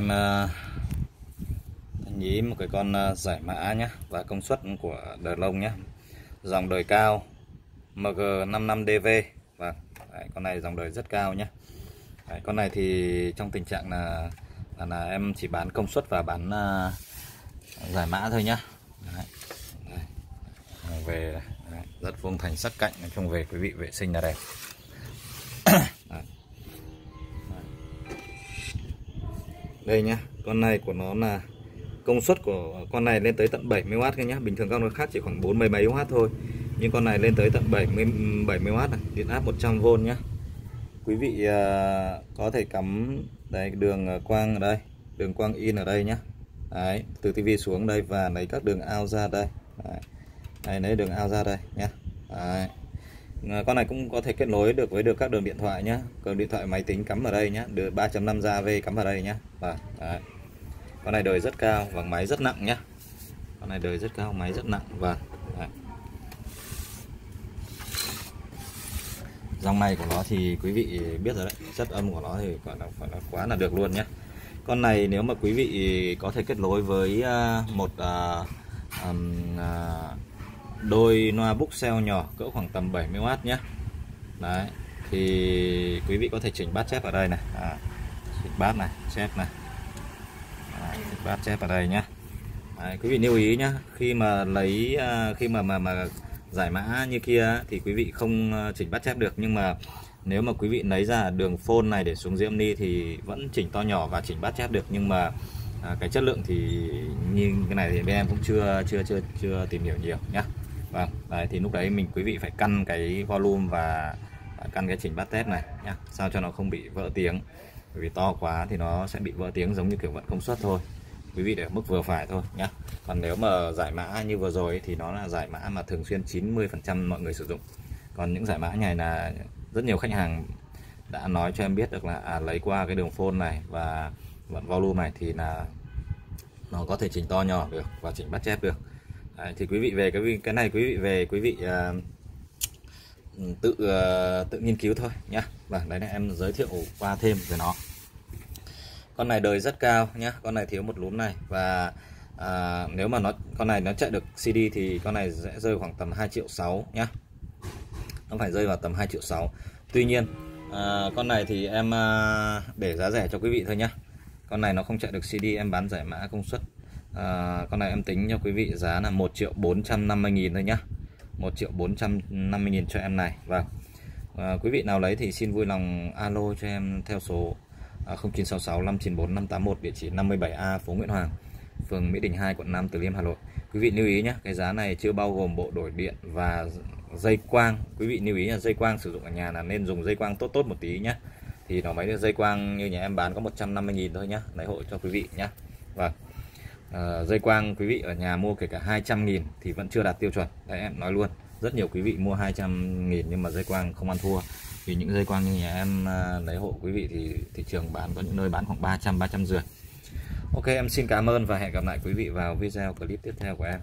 em ờ, uh, nhí một cái con uh, giải mã nhé và công suất của đời lông nhé dòng đời cao MG55DV và đấy, con này dòng đời rất cao nhé đấy, con này thì trong tình trạng là là, là em chỉ bán công suất và bán uh, giải mã thôi nhá đấy. Đấy. về đấy. rất vuông thành sắc cạnh nói chung về quý vị vệ sinh là đẹp đây nhá. Con này của nó là công suất của con này lên tới tận 70W các nhá. Bình thường các con khác chỉ khoảng 40 mấy W thôi. Nhưng con này lên tới tận 70 70W này. Điện áp 100V nhá. Quý vị uh, có thể cắm đây đường à, quang ở đây đường quang in ở đây nhá. Đấy từ tivi xuống đây và lấy các đường ao ra đây. Đấy, đấy lấy đường ao ra đây nhá. Đấy. Ờ, con này cũng có thể kết nối được với được các đường điện thoại nhé, đường điện thoại máy tính cắm ở đây nhé, được 3.5 ra V cắm vào đây nhé, và đấy. con này đời rất cao và máy rất nặng nhé, con này đời rất cao máy rất nặng. Và đấy. dòng này của nó thì quý vị biết rồi đấy. Chất âm của nó thì gọi là phải là quá là được luôn nhé con này nếu mà quý vị có thể kết nối với ờ, một uh, um, uh, đôi loa xeo nhỏ cỡ khoảng tầm 70W nhé đấy thì quý vị có thể chỉnh bát chép ở đây này. À, chỉnh bát này chép này. À, chỉnh bát chép ở đây nhé đấy, quý vị lưu ý nhé khi mà lấy à, khi mà mà mà giải mã như kia thì quý vị không à, chỉnh bát chép được. Nhưng mà nếu mà quý vị lấy ra đường phone này để xuống diễm ni thì vẫn chỉnh to nhỏ và chỉnh bát chép được. Nhưng mà à, cái chất lượng thì như cái này thì bên em cũng chưa chưa chưa chưa tìm hiểu nhiều nhá vâng đấy thì lúc đấy mình quý vị phải căn cái volume và à, căn cái chỉnh bát test này nhá sao cho nó không bị vỡ tiếng. Bởi vì to quá thì nó sẽ bị vỡ tiếng giống như kiểu vận công suất thôi. Quý vị để mức vừa phải thôi nhá. Còn nếu mà giải mã như vừa rồi thì nó là giải mã mà thường xuyên 90% mọi người sử dụng. Còn những giải mã này là rất nhiều khách hàng đã nói cho em biết được là à, lấy qua cái đường phone này và vận volume này thì là nó có thể chỉnh to nhỏ được và chỉnh bắt chép được. Đấy, thì quý vị về cái cái này quý vị về quý vị uh, tự uh, tự nghiên cứu thôi nhá. Vâng đấy là em giới thiệu qua thêm về nó. Con này đời rất cao nhá con này thiếu một lúm này. Và à, nếu mà nó con này nó chạy được CD thì con này sẽ rơi khoảng tầm 2 triệu 6 nhá. Nó phải rơi vào tầm 2 triệu 6 Tuy nhiên à, con này thì em à, để giá rẻ cho quý vị thôi nhá. Con này nó không chạy được CD em bán giải mã công suất à, con này em tính cho quý vị giá là 1 triệu 450 nghìn thôi nhá. 1 triệu 450 nghìn cho em này. Vâng. À, quý vị nào lấy thì xin vui lòng alo cho em theo số à, 0966 594 581 địa chỉ 57A phố Nguyễn Hoàng phường Mỹ Đình 2 quận Nam Từ Liêm Hà Nội. Quý vị lưu ý nhé cái giá này chưa bao gồm bộ đổi điện và dây quang. Quý vị lưu ý là dây quang sử dụng ở nhà là nên dùng dây quang tốt tốt một tí nhé thì nó máy dây quang như nhà em bán có 150.000 thôi nhá. Lấy hộ cho quý vị nhé vâng à, dây quang quý vị ở nhà mua kể cả 200.000 thì vẫn chưa đạt tiêu chuẩn. Đấy em nói luôn rất nhiều quý vị mua 200.000 nhưng mà dây quang không ăn thua. Vì những dây quang như nhà em à, lấy hộ quý vị thì thị trường bán có những nơi bán khoảng 300 300 rưỡi. Ok em xin cảm ơn và hẹn gặp lại quý vị vào video clip tiếp theo của em.